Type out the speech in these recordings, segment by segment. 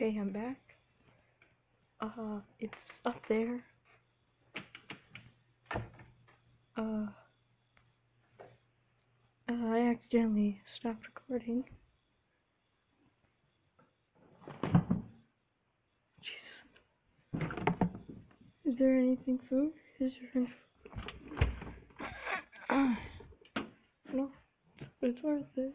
Okay, I'm back. Uh, it's up there. Uh, uh, I accidentally stopped recording. Jesus. Is there anything food? Is there any No, it's worth it.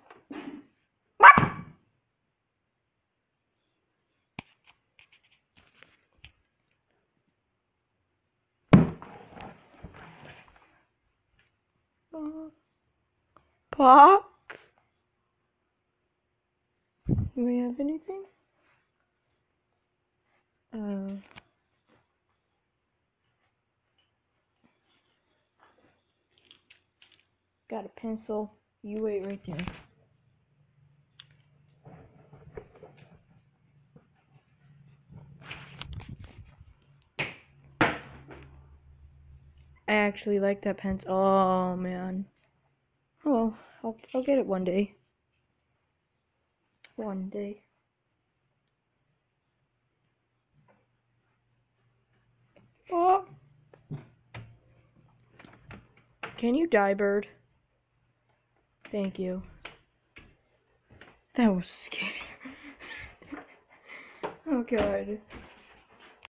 Uh, Pop? Do we have anything? Uh. Got a pencil. You wait right there. I actually like that pencil. Oh man. Oh, well, I'll I'll get it one day. One day. Oh. Can you die, bird? Thank you. That was scary. oh god.